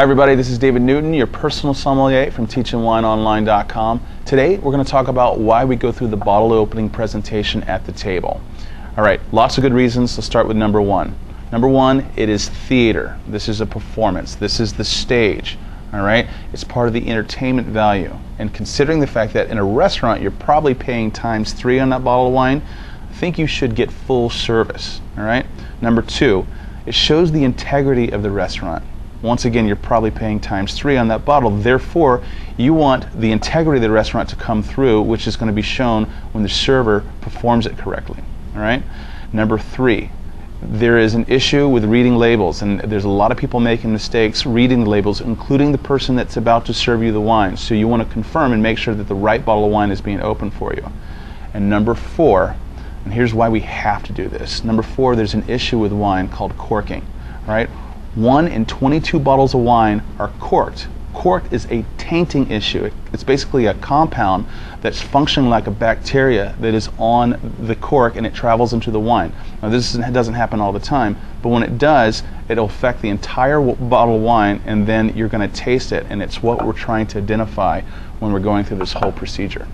Hi everybody, this is David Newton, your personal sommelier from teachingwineonline.com. Today we're going to talk about why we go through the bottle opening presentation at the table. All right, lots of good reasons. Let's start with number one. Number one, it is theater. This is a performance. This is the stage. All right, it's part of the entertainment value. And considering the fact that in a restaurant you're probably paying times three on that bottle of wine, I think you should get full service. All right. Number two, it shows the integrity of the restaurant. Once again, you're probably paying times three on that bottle. Therefore, you want the integrity of the restaurant to come through, which is going to be shown when the server performs it correctly. All right. Number three, there is an issue with reading labels, and there's a lot of people making mistakes reading the labels, including the person that's about to serve you the wine. So you want to confirm and make sure that the right bottle of wine is being opened for you. And number four, and here's why we have to do this. Number four, there's an issue with wine called corking. Right? One in 22 bottles of wine are corked. Cork is a tainting issue. It's basically a compound that's functioning like a bacteria that is on the cork and it travels into the wine. Now, this doesn't happen all the time, but when it does, it'll affect the entire bottle of wine and then you're going to taste it, and it's what we're trying to identify when we're going through this whole procedure.